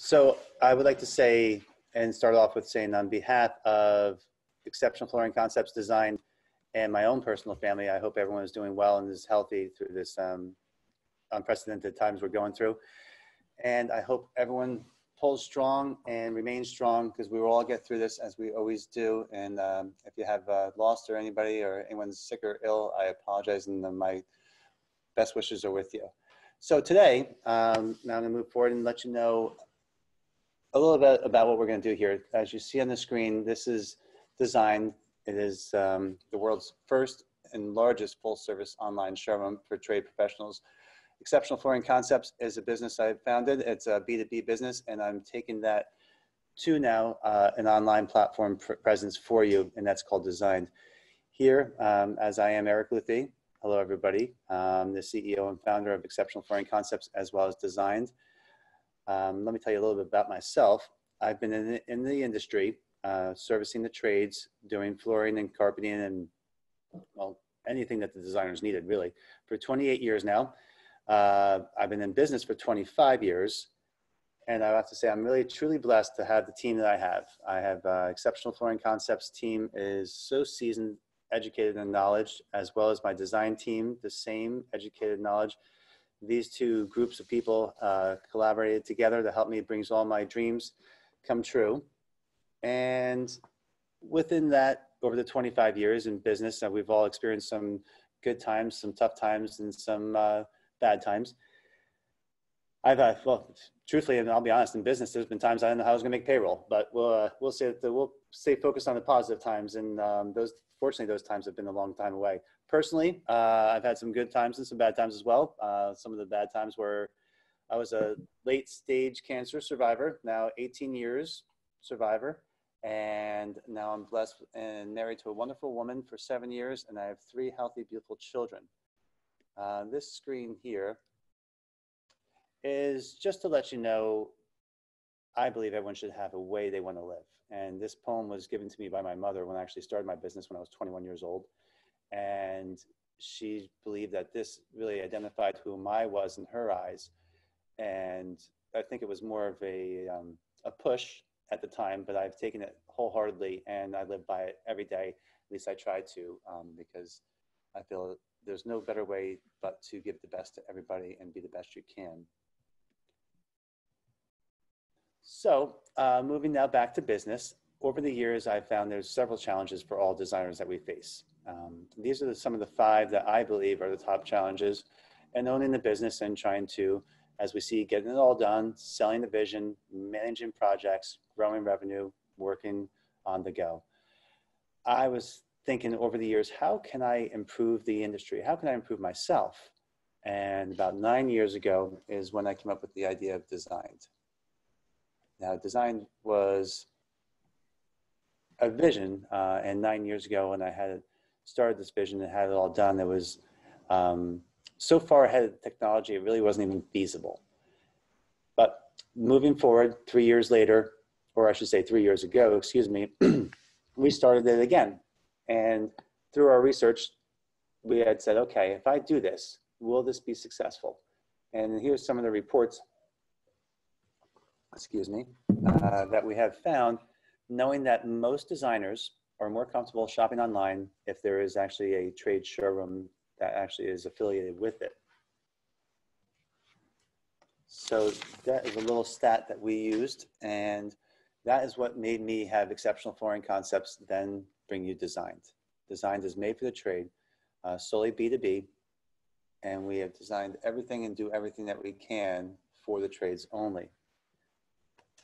So I would like to say and start off with saying on behalf of Exceptional Flooring Concepts Design and my own personal family, I hope everyone is doing well and is healthy through this um, unprecedented times we're going through. And I hope everyone pulls strong and remains strong because we will all get through this as we always do. And um, if you have uh, lost or anybody or anyone's sick or ill, I apologize and my best wishes are with you. So today, um, now I'm gonna move forward and let you know a little bit about what we're gonna do here. As you see on the screen, this is DEZIGNED. It is um, the world's first and largest full service online showroom for trade professionals Exceptional Flooring Concepts is a business I founded. It's a B2B business, and I'm taking that to now uh, an online platform pr presence for you, and that's called DEZIGNED. Here, um, as I am Erik Luthy, hello everybody, I'm the CEO and founder of Exceptional Flooring Concepts as well as DEZIGNED. Um, let me tell you a little bit about myself. I've been in the, in the industry, uh, servicing the trades, doing flooring and carpeting and well, anything that the designers needed really for 28 years now. Uh, I've been in business for 25 years, and I have to say I'm really truly blessed to have the team that I have. I have uh, exceptional flooring concepts team is so seasoned, educated in knowledge, as well as my design team, the same educated knowledge. These two groups of people uh, collaborated together to help me bring all my dreams come true. And within that, over the 25 years in business, uh, we've all experienced some good times, some tough times, and some uh, bad times. I've had, well, truthfully, and I'll be honest, in business, there's been times I don't know how I was going to make payroll, but we'll uh, we'll say that we'll stay focused on the positive times, and um, those fortunately those times have been a long time away. Personally, uh, I've had some good times and some bad times as well. Uh, some of the bad times were I was a late stage cancer survivor, now 18 years survivor, and now I'm blessed and married to a wonderful woman for seven years, and I have three healthy, beautiful children. Uh, this screen here is just to let you know, I believe everyone should have a way they want to live. And this poem was given to me by my mother when I actually started my business when I was 21 years old. And she believed that this really identified whom I was in her eyes. And I think it was more of a, um, a push at the time, but I've taken it wholeheartedly and I live by it every day. At least I try to, um, because I feel there's no better way but to give the best to everybody and be the best you can. So uh, moving now back to business, over the years, I've found there's several challenges for all designers that we face. Um, these are the, some of the five that I believe are the top challenges and owning the business and trying to, as we see, getting it all done, selling the vision, managing projects, growing revenue, working on the go. I was thinking over the years, how can I improve the industry? How can I improve myself? And about nine years ago is when I came up with the idea of DEZIGNED. Now, design was a vision, uh, and nine years ago when I had started this vision and had it all done, it was um, so far ahead of technology, it really wasn't even feasible. But moving forward, three years later, or I should say three years ago, excuse me, we started it again and through our research, we had said, okay, if I do this, will this be successful? And here's some of the reports, excuse me, uh, that we have found, knowing that most designers are more comfortable shopping online if there is actually a trade showroom that actually is affiliated with it. So that is a little stat that we used, and that is what made me have exceptional flooring concepts then bring you DEZIGNED. DEZIGNED is made for the trade, uh, solely B2B, and we have designed everything and do everything that we can for the trades only.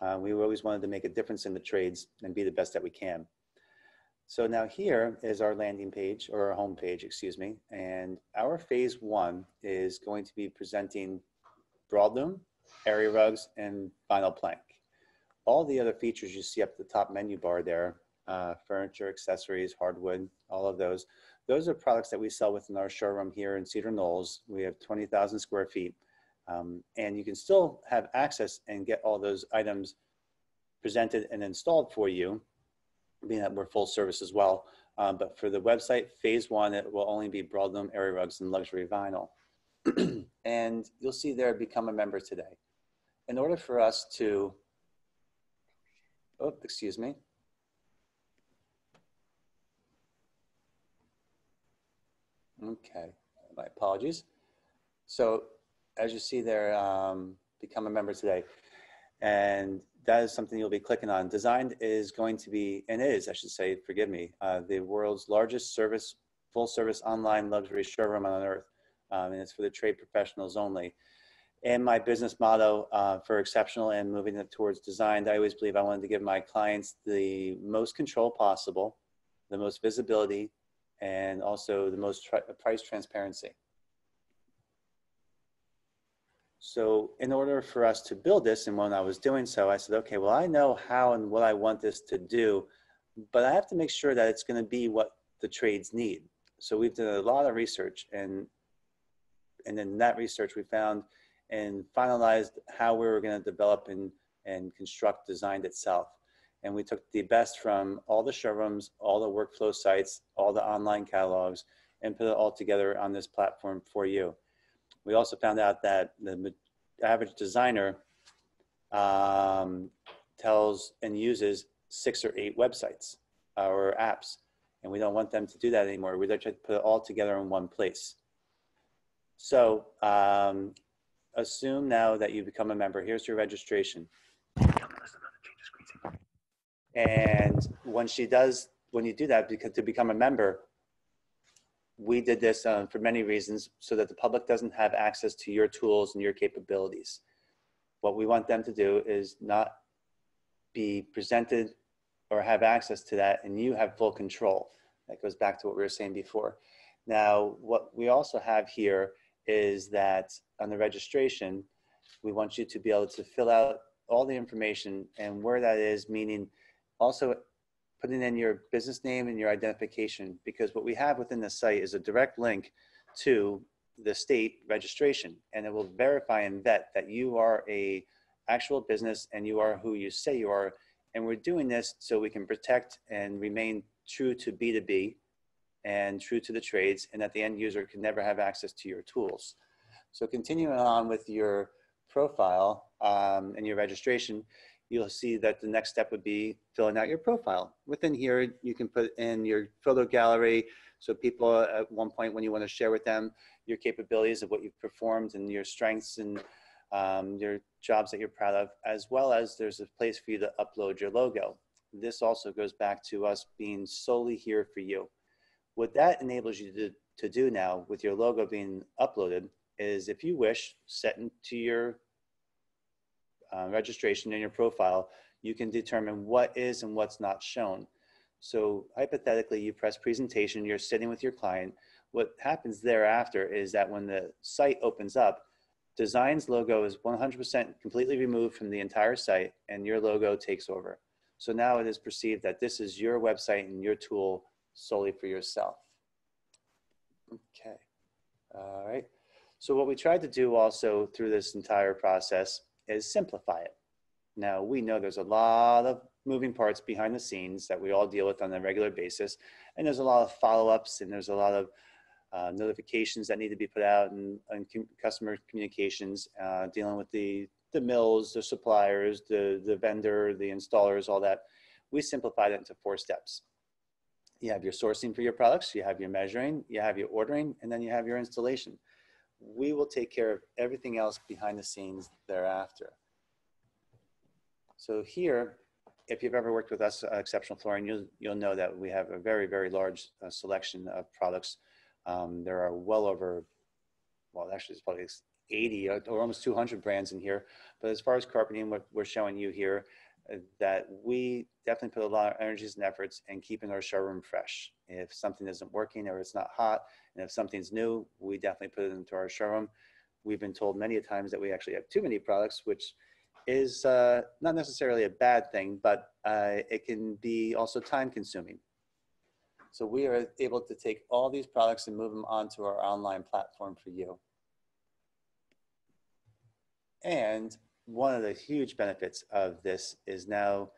Uh, we always wanted to make a difference in the trades and be the best that we can. So now here is our landing page or our home page, excuse me. And our phase one is going to be presenting broadloom, area rugs, and vinyl plank. All the other features you see up the top menu bar there uh, furniture, accessories, hardwood, all of those. Those are products that we sell within our showroom here in Cedar Knolls. We have 20,000 square feet. Um, and you can still have access and get all those items presented and installed for you, being that we're full service as well. Um, but for the website, phase one, it will only be broadloom, area rugs, and luxury vinyl. and you'll see there, become a member today. In order for us to oh, excuse me. Okay, my apologies. So as you see there, um, become a member today. And that is something you'll be clicking on. DEZIGNED is going to be, and is, I should say, forgive me, uh, the world's largest service, full service online luxury showroom on earth. Um, and it's for the trade professionals only. And my business motto uh, for exceptional and moving it towards DEZIGNED, I always believe I wanted to give my clients the most control possible, the most visibility, and also the most price transparency. So in order for us to build this, and when I was doing so, I said, okay, well, I know how and what I want this to do, but I have to make sure that it's going to be what the trades need. So we've done a lot of research, and and in that research, we found and finalized how we were going to develop and and construct DEZIGNED itself. And we took the best from all the showrooms, all the workflow sites, all the online catalogs, and put it all together on this platform for you. We also found out that the average designer um, tells and uses six or eight websites or apps, and we don't want them to do that anymore. We'd like to put it all together in one place. So um, assume now that you become a member. Here's your registration. And when she does, when you do that, because to become a member, we did this um, for many reasons so that the public doesn't have access to your tools and your capabilities. What we want them to do is not be presented or have access to that and you have full control. That goes back to what we were saying before. Now, what we also have here is that on the registration, we want you to be able to fill out all the information and where that is, meaning also putting in your business name and your identification because what we have within the site is a direct link to the state registration and it will verify and vet that you are a actual business and you are who you say you are. And we're doing this so we can protect and remain true to b2b and true to the trades and that the end user can never have access to your tools. So continuing on with your profile um, and your registration you'll see that the next step would be filling out your profile. Within here, you can put in your photo gallery. So people at one point when you want to share with them your capabilities of what you've performed and your strengths and um, your jobs that you're proud of, as well as there's a place for you to upload your logo. This also goes back to us being solely here for you. What that enables you to, to do now with your logo being uploaded is if you wish, set into your uh, registration in your profile, you can determine what is and what's not shown. So hypothetically, you press presentation, you're sitting with your client. What happens thereafter is that when the site opens up, Design's logo is 100% completely removed from the entire site and your logo takes over. So now it is perceived that this is your website and your tool solely for yourself. Okay, all right. So what we tried to do also through this entire process is simplify it. Now, we know there's a lot of moving parts behind the scenes that we all deal with on a regular basis, and there's a lot of follow ups and there's a lot of uh, notifications that need to be put out and, and com customer communications, uh, dealing with the, the mills, the suppliers, the, the vendor, the installers, all that. We simplified it into four steps. You have your sourcing for your products, you have your measuring, you have your ordering, and then you have your installation we will take care of everything else behind the scenes thereafter. So here, if you've ever worked with us, uh, Exceptional Flooring, you'll, you'll know that we have a very, very large uh, selection of products. Um, there are well over, well, actually, it's probably 80 or almost 200 brands in here. But as far as carpeting, what we're showing you here, uh, that we definitely put a lot of energies and efforts in keeping our showroom fresh. If something isn't working or it's not hot, and if something's new, we definitely put it into our showroom. We've been told many times that we actually have too many products, which is uh, not necessarily a bad thing, but uh, it can be also time consuming. So we are able to take all these products and move them onto our online platform for you. And one of the huge benefits of this is now,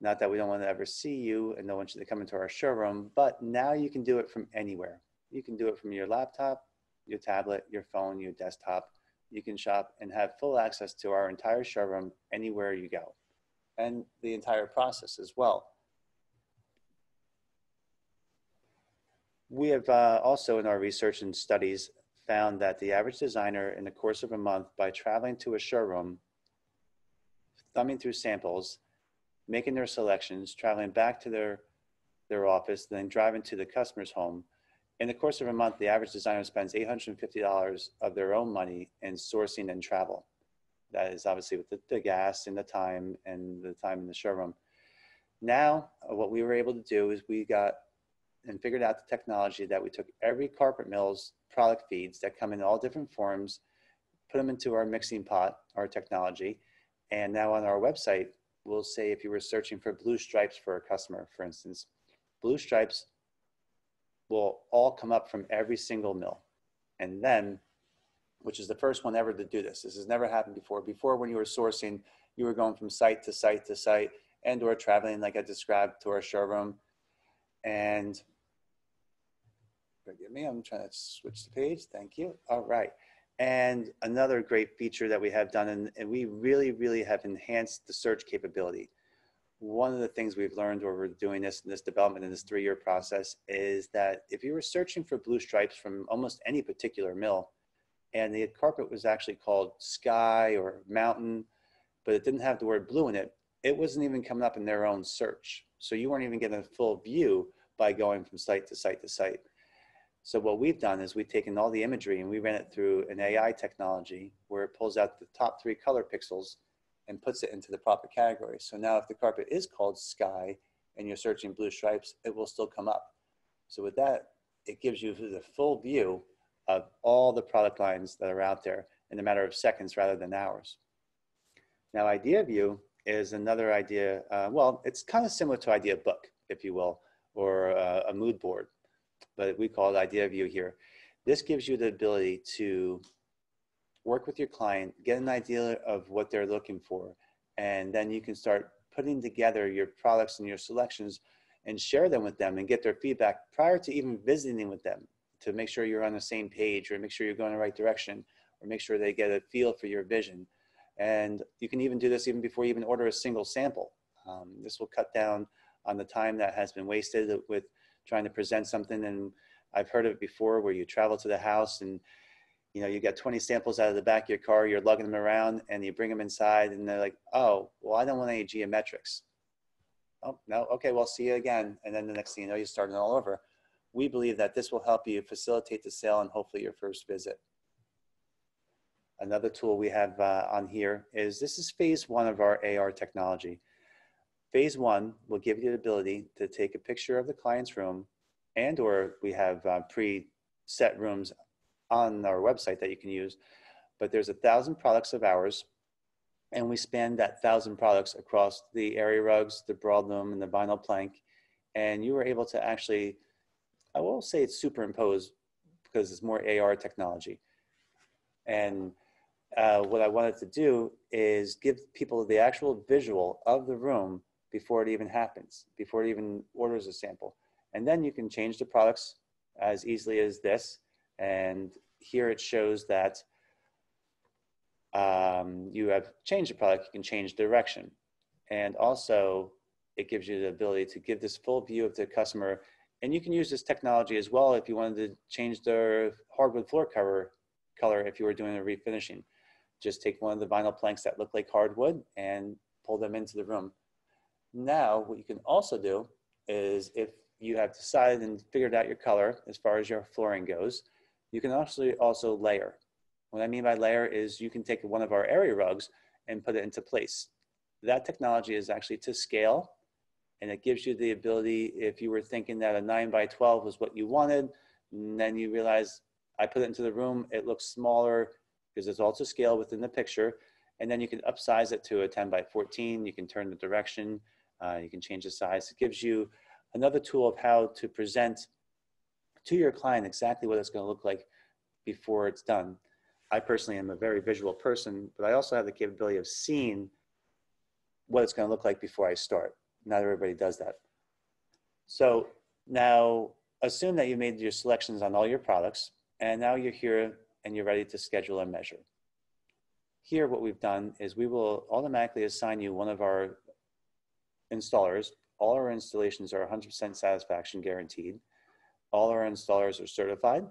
not that we don't want to ever see you and no one should come into our showroom, but now you can do it from anywhere. You can do it from your laptop, your tablet, your phone, your desktop. You can shop and have full access to our entire showroom anywhere you go. and the entire process as well. We have uh, also in our research and studies found that the average designer in the course of a month by traveling to a showroom, thumbing through samples, making their selections, traveling back to their, their office, then driving to the customer's home. In the course of a month, the average designer spends $850 of their own money in sourcing and travel. That is obviously with the, the gas and the time and the time in the showroom. Now, what we were able to do is we got and figured out the technology that we took every carpet mill's product feeds that come in all different forms, put them into our mixing pot, our technology, and now on our website, we'll say if you were searching for blue stripes for a customer, for instance, blue stripes will all come up from every single mill. And then, which is the first one ever to do this, this has never happened before. Before, when you were sourcing, you were going from site to site to site and or traveling, like I described, to our showroom. And forgive me, I'm trying to switch the page. Thank you. All right. And another great feature that we have done, and, and we really, really have enhanced the search capability. One of the things we've learned we're doing this in this development in this three-year process is that if you were searching for blue stripes from almost any particular mill, and the carpet was actually called sky or mountain, but it didn't have the word blue in it, it wasn't even coming up in their own search. So you weren't even getting a full view by going from site to site to site. So what we've done is we've taken all the imagery and we ran it through an AI technology where it pulls out the top three color pixels and puts it into the proper category. So now if the carpet is called sky and you're searching blue stripes, it will still come up. So with that, it gives you the full view of all the product lines that are out there in a matter of seconds rather than hours. Now Idea View is another idea, uh, well, it's kind of similar to Idea Book, if you will, or uh, a mood board but we call it idea view here. This gives you the ability to work with your client, get an idea of what they're looking for, and then you can start putting together your products and your selections and share them with them and get their feedback prior to even visiting with them to make sure you're on the same page or make sure you're going the right direction or make sure they get a feel for your vision. And you can even do this even before you even order a single sample. Um, this will cut down on the time that has been wasted with trying to present something. And I've heard of it before where you travel to the house and you know, you get 20 samples out of the back of your car, you're lugging them around and you bring them inside and they're like, oh, well, I don't want any geometrics. Oh, no, okay, well, see you again. And then the next thing you know, you're starting all over. We believe that this will help you facilitate the sale and hopefully your first visit. Another tool we have uh, on here is this is phase one of our AR technology. Phase one will give you the ability to take a picture of the client's room and or we have uh, pre-set rooms on our website that you can use. But there's a thousand products of ours and we span that thousand products across the area rugs, the broadloom and the vinyl plank. And you were able to actually, I will say it's superimposed because it's more AR technology. And uh, what I wanted to do is give people the actual visual of the room before it even happens, before it even orders a sample. And then you can change the products as easily as this. And here it shows that um, you have changed the product, you can change direction. And also it gives you the ability to give this full view of the customer. And you can use this technology as well if you wanted to change the hardwood floor cover color if you were doing a refinishing. Just take one of the vinyl planks that look like hardwood and pull them into the room. Now, what you can also do is if you have decided and figured out your color as far as your flooring goes, you can actually also layer. What I mean by layer is you can take one of our area rugs and put it into place. That technology is actually to scale and it gives you the ability, if you were thinking that a 9 by 12 was what you wanted, and then you realize I put it into the room, it looks smaller because it's also scale within the picture. And then you can upsize it to a 10 by 14. You can turn the direction. Uh, you can change the size. It gives you another tool of how to present to your client exactly what it's going to look like before it's done. I personally am a very visual person, but I also have the capability of seeing what it's going to look like before I start. Not everybody does that. So now assume that you made your selections on all your products, and now you're here and you're ready to schedule and measure. Here, what we've done is we will automatically assign you one of our installers, all our installations are 100% satisfaction guaranteed. All our installers are certified.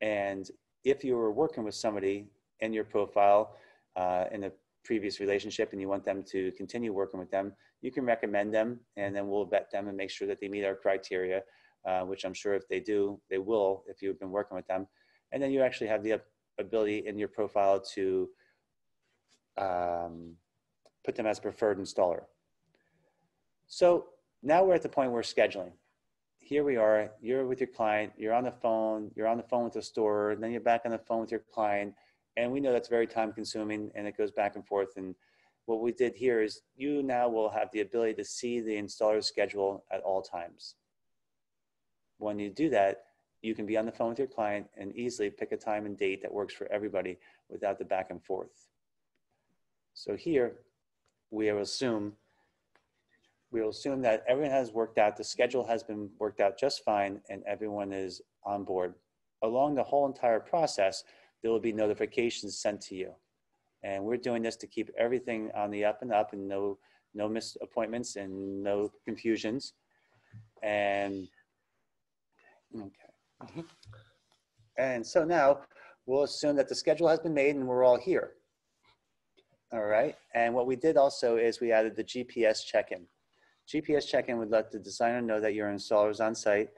And if you were working with somebody in your profile uh, in a previous relationship and you want them to continue working with them, you can recommend them and then we'll vet them and make sure that they meet our criteria, uh, which I'm sure if they do, they will if you've been working with them. And then you actually have the ability in your profile to um, put them as preferred installer. So now we're at the point where scheduling. Here we are, you're with your client, you're on the phone, you're on the phone with the store, and then you're back on the phone with your client. And we know that's very time consuming and it goes back and forth. And what we did here is you now will have the ability to see the installer's schedule at all times. When you do that, you can be on the phone with your client and easily pick a time and date that works for everybody without the back and forth. So here, we will assume we will assume that everyone has worked out, the schedule has been worked out just fine, and everyone is on board. Along the whole entire process, there will be notifications sent to you. And we're doing this to keep everything on the up and up and no, no missed appointments and no confusions. And, okay. And so now we'll assume that the schedule has been made and we're all here. All right. And what we did also is we added the GPS check-in. GPS check-in would let the designer know that your installer is on site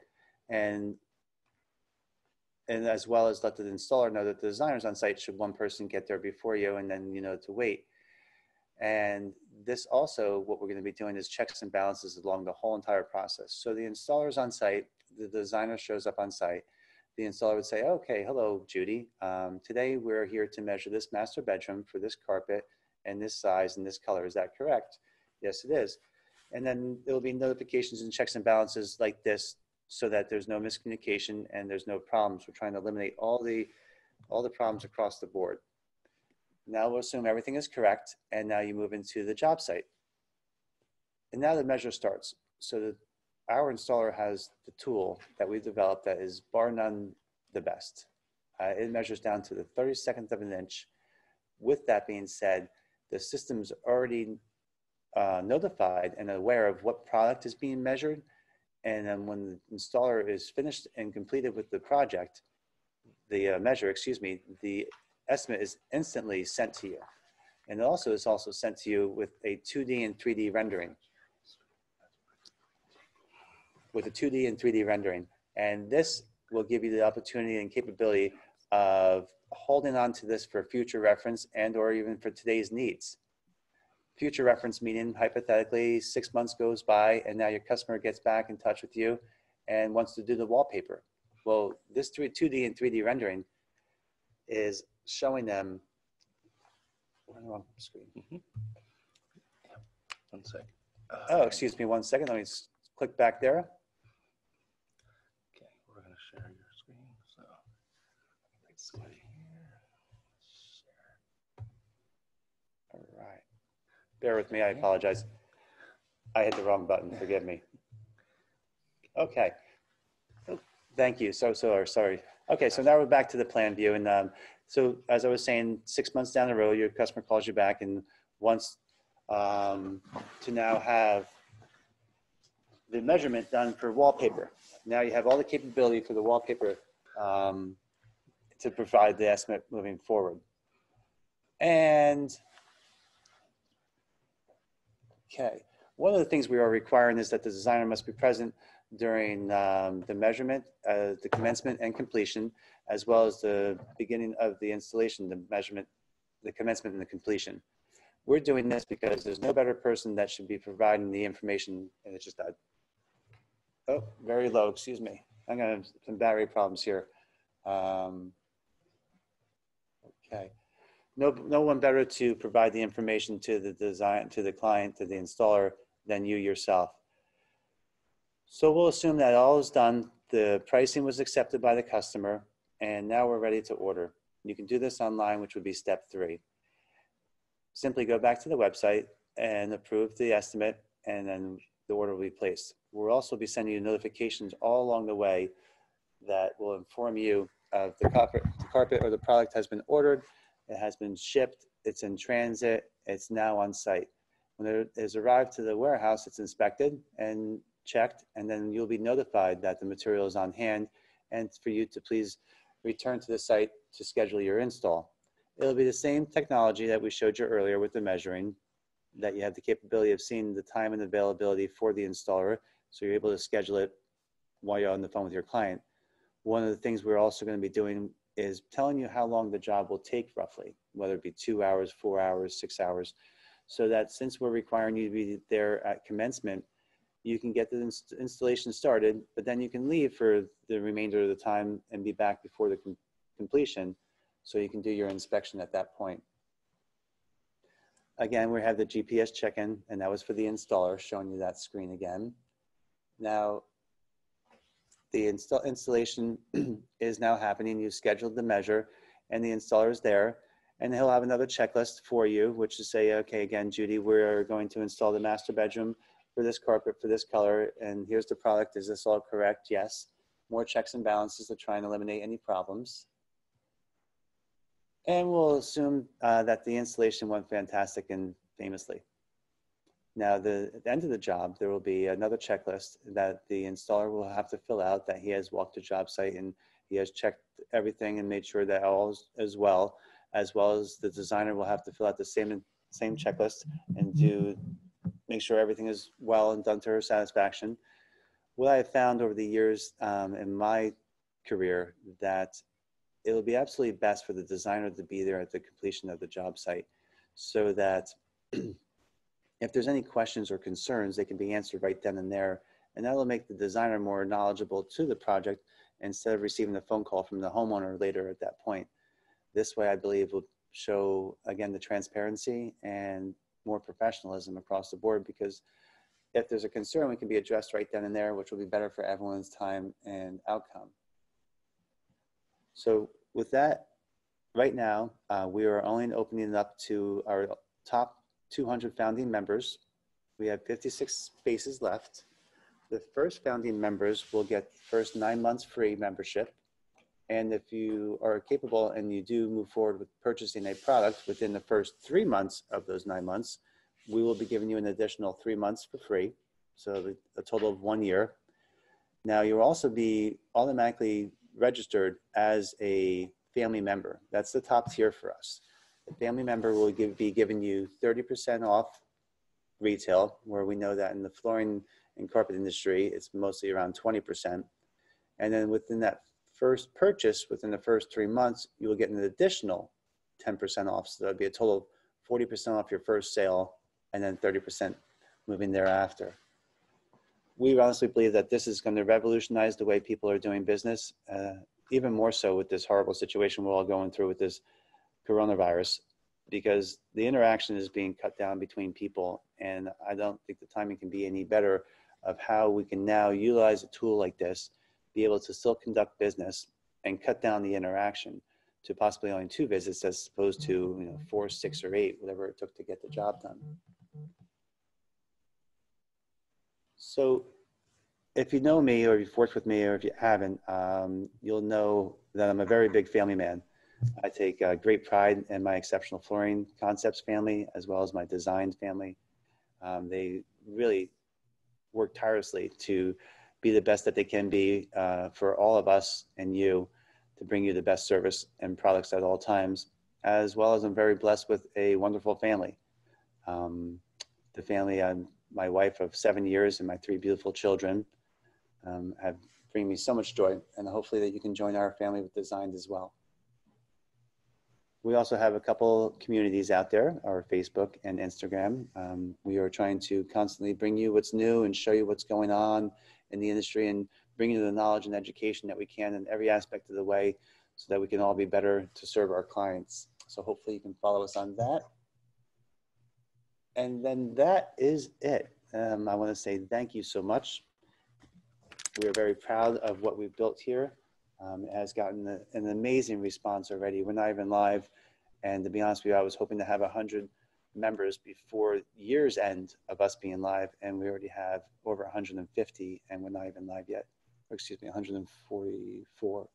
and and as well as let the installer know that the designer is on site should one person get there before you and then you know to wait. And this also, what we're going to be doing is checks and balances along the whole entire process. So the installer is on site, the designer shows up on site. The installer would say, okay, hello, Judy. Um, today we're here to measure this master bedroom for this carpet and this size and this color. Is that correct? Yes, it is. And then there will be notifications and checks and balances like this so that there's no miscommunication and there's no problems. We're trying to eliminate all the, all the problems across the board. Now we'll assume everything is correct and now you move into the job site. And now the measure starts. So the, our installer has the tool that we've developed that is bar none the best. Uh, it measures down to the 32nd of an inch. With that being said, the system's already uh, notified and aware of what product is being measured. And then when the installer is finished and completed with the project, the uh, measure, excuse me, the estimate is instantly sent to you. And it also is also sent to you with a 2D and 3D rendering. With a 2D and 3D rendering. And this will give you the opportunity and capability of holding on to this for future reference and or even for today's needs. Future reference meeting, hypothetically six months goes by and now your customer gets back in touch with you and wants to do the wallpaper. Well, this 2D and 3D rendering is showing them wrong screen. Mm -hmm. One sec. Uh, oh, excuse me, one second. Let me click back there. Bear with me, I apologize. I hit the wrong button, forgive me. Okay. Thank you, so, so, sorry. Okay, so now we're back to the plan view. And um, so as I was saying, six months down the road, your customer calls you back and wants um, to now have the measurement done for wallpaper. Now you have all the capability for the wallpaper um, to provide the estimate moving forward. And Okay. One of the things we are requiring is that the designer must be present during um, the measurement, uh, the commencement and completion, as well as the beginning of the installation, the measurement, the commencement and the completion. We're doing this because there's no better person that should be providing the information, and it's just that. Oh, very low, excuse me. I'm gonna have some battery problems here. Um, okay no, no one better to provide the information to the design, to the client, to the installer than you yourself. So we'll assume that all is done. The pricing was accepted by the customer and now we're ready to order. You can do this online, which would be step three. Simply go back to the website and approve the estimate and then the order will be placed. We'll also be sending you notifications all along the way that will inform you of the carpet, the carpet or the product has been ordered it has been shipped, it's in transit, it's now on site. When it is arrived to the warehouse, it's inspected and checked, and then you'll be notified that the material is on hand and for you to please return to the site to schedule your install. It'll be the same technology that we showed you earlier with the measuring, that you have the capability of seeing the time and availability for the installer, so you're able to schedule it while you're on the phone with your client. One of the things we're also going to be doing is telling you how long the job will take roughly, whether it be two hours, four hours, six hours, so that since we're requiring you to be there at commencement, you can get the inst- installation started, but then you can leave for the remainder of the time and be back before the com- completion, so you can do your inspection at that point. Again, we have the GPS check-in, and that was for the installer, showing you that screen again. Now, the install, installation is now happening. You scheduled the measure and the installer is there. And he'll have another checklist for you, which is say, okay, again, Judy, we're going to install the master bedroom for this carpet, for this color, and here's the product. Is this all correct? Yes. More checks and balances to try and eliminate any problems. And we'll assume uh, that the installation went fantastic and famously. Now, the, at the end of the job, there will be another checklist that the installer will have to fill out that he has walked the job site and he has checked everything and made sure that all is, well, as well as the designer will have to fill out the same, same checklist and do, make sure everything is well and done to her satisfaction. What I have found over the years um, in my career that it will be absolutely best for the designer to be there at the completion of the job site so that if there's any questions or concerns, they can be answered right then and there. And that will make the designer more knowledgeable to the project instead of receiving a phone call from the homeowner later at that point. This way, I believe, will show, again, the transparency and more professionalism across the board because if there's a concern, it can be addressed right then and there, which will be better for everyone's time and outcome. So with that, right now, uh, we are only opening it up to our top 200 founding members. We have 56 spaces left. The first founding members will get first nine months free membership. And if you are capable and you do move forward with purchasing a product within the first three months of those nine months, we will be giving you an additional three months for free. So a total of one year. Now you'll also be automatically registered as a family member. That's the top tier for us. The family member will give, be giving you 30% off retail, where we know that in the flooring and carpet industry, it's mostly around 20%. And then within that first purchase, within the first three months, you will get an additional 10% off. So that'll be a total of 40% off your first sale and then 30% moving thereafter. We honestly believe that this is going to revolutionize the way people are doing business, uh, even more so with this horrible situation we're all going through with this coronavirus because the interaction is being cut down between people. And I don't think the timing can be any better of how we can now utilize a tool like this, be able to still conduct business and cut down the interaction to possibly only two visits as opposed to you know four, six, or eight, whatever it took to get the job done. So if you know me or you've worked with me or if you haven't, um, you'll know that I'm a very big family man. I take uh, great pride in my exceptional flooring concepts family as well as my design family. Um, they really work tirelessly to be the best that they can be uh, for all of us and you to bring you the best service and products at all times, as well as I'm very blessed with a wonderful family. Um, the family, I'm my wife of seven years and my three beautiful children um, have bring me so much joy and hopefully that you can join our family with designs as well. We also have a couple communities out there, our Facebook and Instagram. Um, we are trying to constantly bring you what's new and show you what's going on in the industry and bring you the knowledge and education that we can in every aspect of the way so that we can all be better to serve our clients. So hopefully you can follow us on that. And then that is it. Um, I want to say thank you so much. We are very proud of what we've built here. Um, has gotten a, an amazing response already. We're not even live. And to be honest with you, I was hoping to have 100 members before year's end of us being live. And we already have over 150 and we're not even live yet. Or excuse me, 144.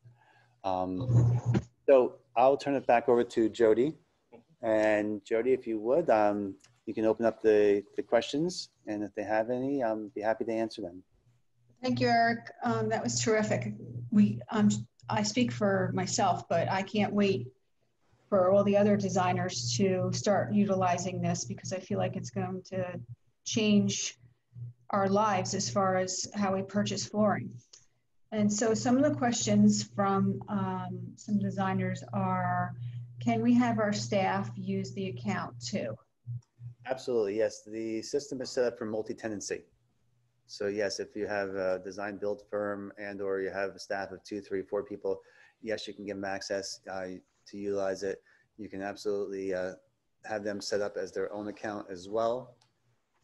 Um, so I'll turn it back over to Jody. And Jody, if you would, um, you can open up the, the questions, and if they have any, I'll be happy to answer them. Thank you, Erik. Um, that was terrific. We, um, I speak for myself, but I can't wait for all the other designers to start utilizing this because I feel like it's going to change our lives as far as how we purchase flooring. And so some of the questions from um, some designers are, can we have our staff use the account too? Absolutely, yes. The system is set up for multi-tenancy. So yes, if you have a design build firm and or you have a staff of two, three, four people, yes, you can give them access uh, to utilize it. You can absolutely uh, have them set up as their own account as well.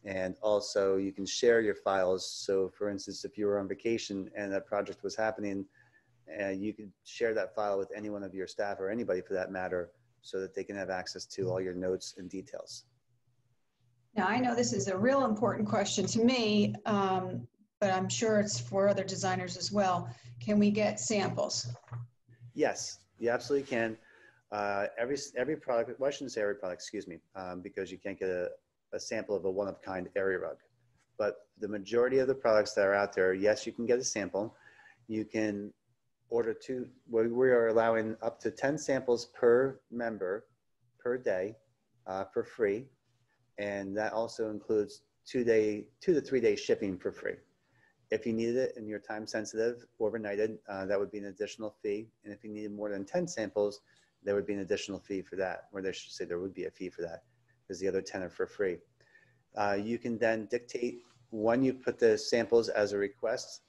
And also you can share your files. So for instance, if you were on vacation and that project was happening, uh, you could share that file with any one of your staff or anybody for that matter so that they can have access to all your notes and details. Now, I know this is a real important question to me, um, but I'm sure it's for other designers as well. Can we get samples? Yes, you absolutely can. Uh, every every product, well, I shouldn't say every product, excuse me, um, because you can't get a, a sample of a one-of-kind area rug. But the majority of the products that are out there, yes, you can get a sample. You can order two, we are allowing up to 10 samples per member per day uh, for free and that also includes two day, two to three day shipping for free. If you needed it and you're time sensitive, overnighted, uh, that would be an additional fee. And if you needed more than 10 samples, there would be an additional fee for that, or they should say there would be a fee for that because the other 10 are for free. Uh, you can then dictate when you put the samples as a request.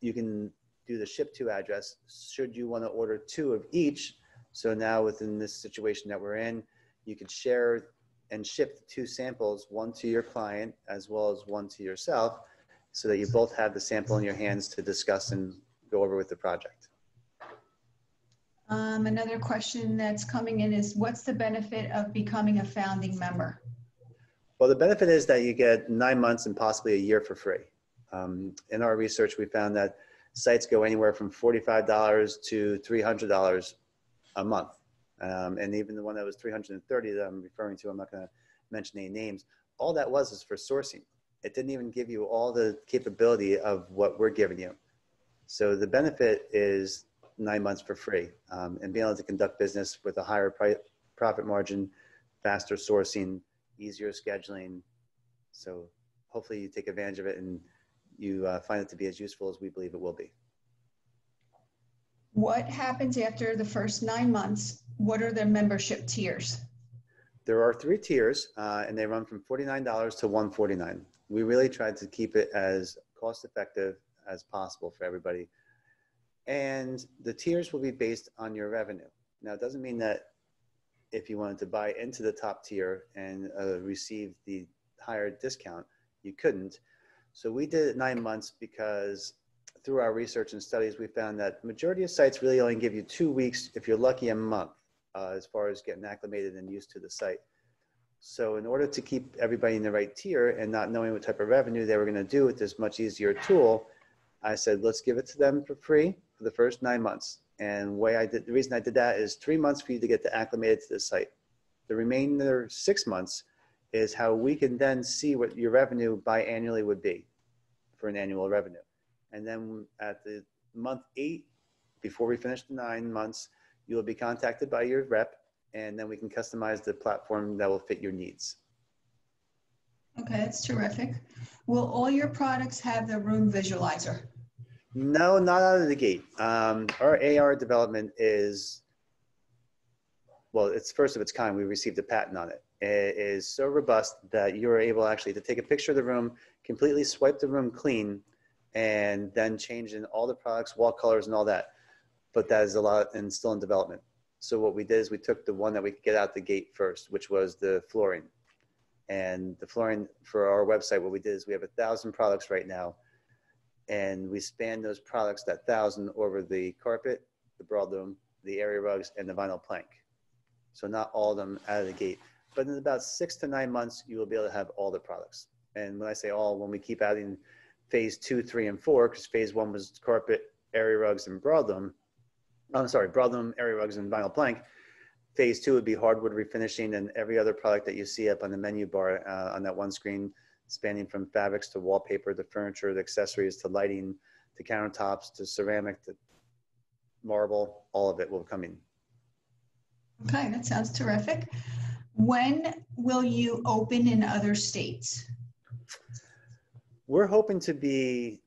You can do the ship to address should you want to order two of each. So now within this situation that we're in, you could share and ship the two samples, one to your client as well as one to yourself, so that you both have the sample in your hands to discuss and go over with the project. Um, another question that's coming in is what's the benefit of becoming a founding member? Well, the benefit is that you get nine months and possibly a year for free. Um, in our research, we found that sites go anywhere from $45 to $300 a month um, and even the one that was 330 that I'm referring to, I'm not going to mention any names. All that was is for sourcing. It didn't even give you all the capability of what we're giving you. So the benefit is nine months for free um, and being able to conduct business with a higher pri- profit margin, faster sourcing, easier scheduling. So hopefully you take advantage of it and you uh, find it to be as useful as we believe it will be. What happens after the first nine months? What are the membership tiers? There are three tiers, uh, and they run from $49 to 149. We really tried to keep it as cost effective as possible for everybody. And the tiers will be based on your revenue. Now, it doesn't mean that if you wanted to buy into the top tier and uh, receive the higher discount, you couldn't. So we did it nine months because through our research and studies, we found that majority of sites really only give you two weeks, if you're lucky, a month, uh, as far as getting acclimated and used to the site. So in order to keep everybody in the right tier and not knowing what type of revenue they were going to do with this much easier tool, I said, let's give it to them for free for the first nine months. And way I did, the reason I did that is three months for you to get acclimated to the site. The remainder six months is how we can then see what your revenue biannually would be for an annual revenue. And then at the month eight, before we finish the nine months, you will be contacted by your rep and then we can customize the platform that will fit your needs. Okay, that's terrific. Will all your products have the room visualizer? No, not out of the gate. Um, our AR development is, well, it's first of its kind. We received a patent on it. It is so robust that you're able actually to take a picture of the room, completely swipe the room clean, and then changing all the products, wall colors, and all that. But that is a lot and still in development. So what we did is we took the one that we could get out the gate first, which was the flooring. And the flooring for our website, what we did is we have a thousand products right now, and we span those products that thousand over the carpet, the broadloom, the area rugs, and the vinyl plank. So not all of them out of the gate, but in about six to nine months, you will be able to have all the products. And when I say all, when we keep adding phase two, three, and four, because phase one was carpet, area rugs, and broadloom. I'm sorry, broadloom, area rugs, and vinyl plank. phase two would be hardwood refinishing and every other product that you see up on the menu bar uh, on that one screen, spanning from fabrics to wallpaper, to furniture, to accessories, to lighting, to countertops, to ceramic, to marble, all of it will come in. Okay, that sounds terrific. When will you open in other states? We're hoping to be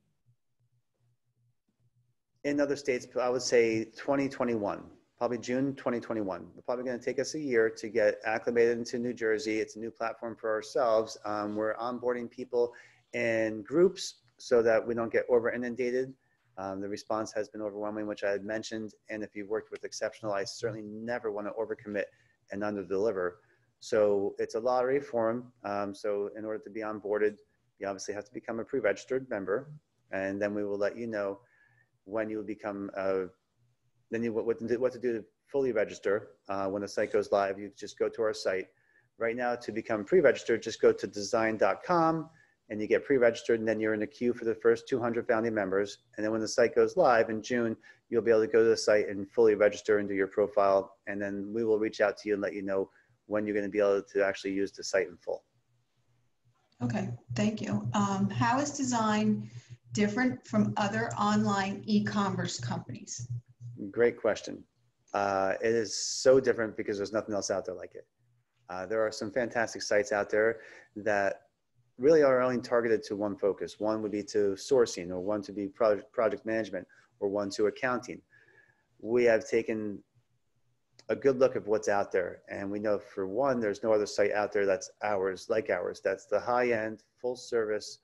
in other states, but I would say 2021, probably June 2021. We're probably going to take us a year to get acclimated into New Jersey. It's a new platform for ourselves. Um, we're onboarding people in groups so that we don't get over inundated. Um, the response has been overwhelming, which I had mentioned. And if you've worked with Exceptional, I certainly never want to overcommit and underdeliver. So it's a lottery for them. Um, so in order to be onboarded, you obviously have to become a pre-registered member, and then we will let you know when you will become. Uh, then you what, what to do, what to do to fully register uh, when the site goes live. You just go to our site. Right now, to become pre-registered, just go to dezigned.com and you get pre-registered, and then you're in the queue for the first 200 founding members. And then when the site goes live in June, you'll be able to go to the site and fully register and do your profile, and then we will reach out to you and let you know when you're going to be able to actually use the site in full. Okay, thank you. Um, how is DEZIGNED different from other online e-commerce companies? Great question. Uh, it is so different because there's nothing else out there like it. Uh, there are some fantastic sites out there that really are only targeted to one focus. One would be to sourcing, or one to be project, project management, or one to accounting. We have taken a good look of what's out there. And we know for one, there's no other site out there that's ours, like ours. That's the high end, full service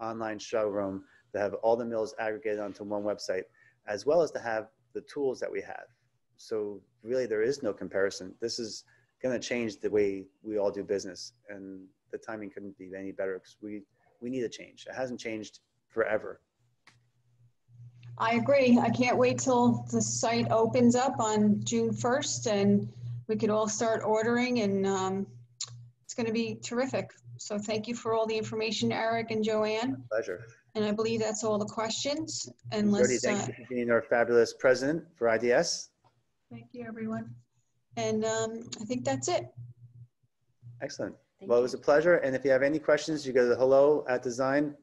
online showroom that have all the mills aggregated onto one website, as well as to have the tools that we have. So really there is no comparison. This is going to change the way we all do business. And the timing couldn't be any better because we, we need a change. It hasn't changed forever. I agree. I can't wait till the site opens up on June 1st and we could all start ordering and um, it's going to be terrific. So thank you for all the information, Erik and Joanne. Pleasure. And I believe that's all the questions. And Jody, Unless, thank uh, you for being our fabulous president for IDS. thank you, everyone. And um, I think that's it. Excellent. Thank Well, it was a pleasure. And if you have any questions, you go to hello at DEZIGNED.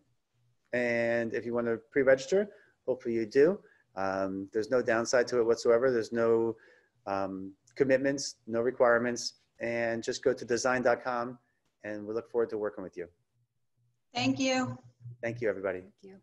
And if you want to pre-register, hopefully you do. Um, there's no downside to it whatsoever. There's no um, commitments, no requirements. And just go to dezigned.com and we look forward to working with you. Thank you. Thank you, everybody. Thank you.